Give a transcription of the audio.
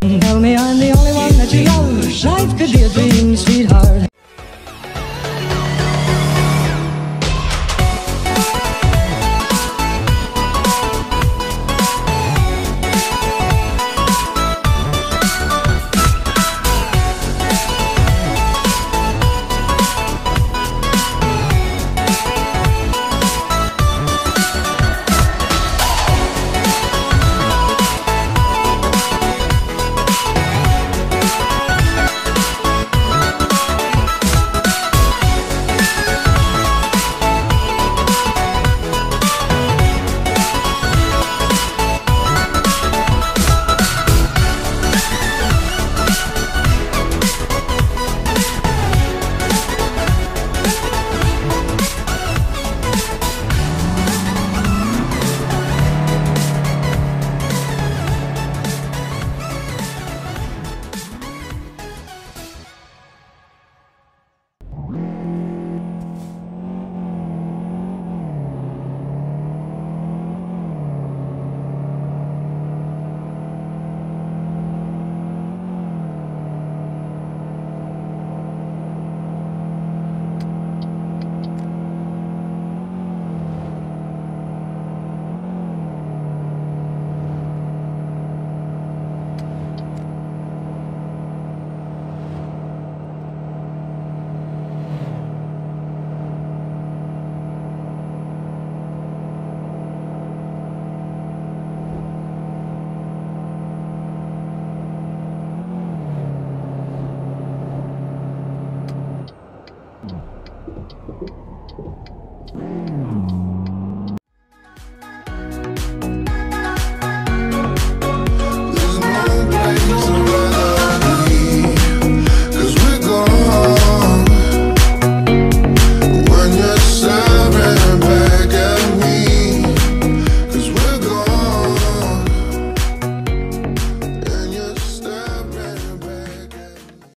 Tell me I'm the only one that you love. Life could be a dream, sweetheart.